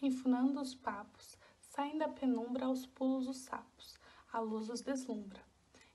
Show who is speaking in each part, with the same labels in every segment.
Speaker 1: Enfunando os papos, saem da penumbra aos pulos os sapos, a luz os deslumbra.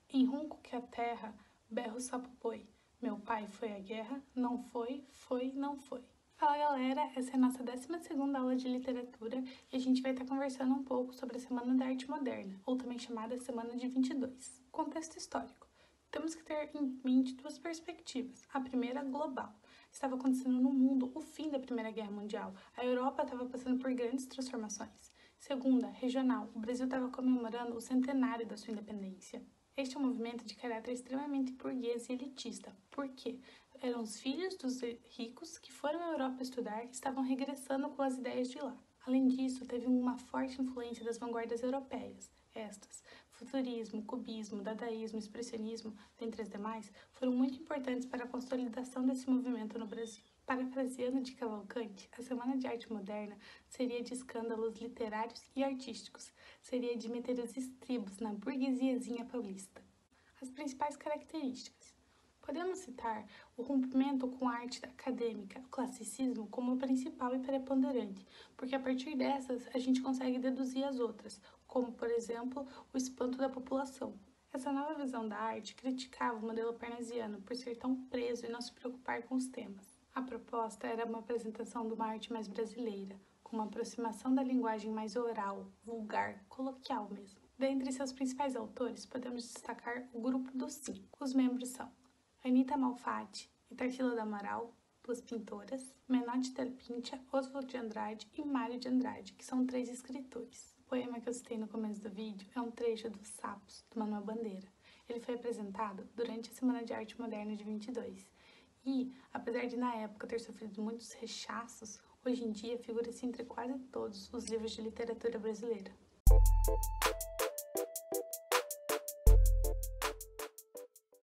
Speaker 1: Em ronco que a terra, berro o sapo boi, meu pai foi à guerra, não foi, foi, não foi. Fala galera, essa é a nossa 12 aula de literatura e a gente vai estar conversando um pouco sobre a Semana da Arte Moderna, ou também chamada Semana de 22. Contexto histórico. Temos que ter em mente duas perspectivas. A primeira, global. Estava acontecendo no mundo o fim da Primeira Guerra Mundial. A Europa estava passando por grandes transformações. Segunda, regional. O Brasil estava comemorando o centenário da sua independência. Este é um movimento de caráter extremamente burguês e elitista. Por quê? Eram os filhos dos ricos que foram à Europa estudar e estavam regressando com as ideias de lá. Além disso, teve uma forte influência das vanguardas europeias. Estas, futurismo, cubismo, dadaísmo, expressionismo, dentre as demais, foram muito importantes para a consolidação desse movimento no Brasil. Parafraseando de Cavalcante, a Semana de Arte Moderna seria de escândalos literários e artísticos, seria de meter os estribos na burguesiazinha paulista. As principais características. Podemos citar o rompimento com a arte acadêmica, o classicismo, como principal e preponderante, porque a partir dessas a gente consegue deduzir as outras, como por exemplo o espanto da população. Essa nova visão da arte criticava o modelo parnasiano por ser tão preso e não se preocupar com os temas. A proposta era uma apresentação de uma arte mais brasileira, com uma aproximação da linguagem mais oral, vulgar, coloquial mesmo. Dentre seus principais autores, podemos destacar o grupo dos cinco. Os membros são Anita Malfatti e Tarsila da Amaral, duas pintoras, Menotti del Pincha, Oswald de Andrade e Mário de Andrade, que são três escritores. O poema que eu citei no começo do vídeo é um trecho dos Sapos, do Manuel Bandeira. Ele foi apresentado durante a Semana de Arte Moderna de 22 e, apesar de na época ter sofrido muitos rechaços, hoje em dia figura-se entre quase todos os livros de literatura brasileira.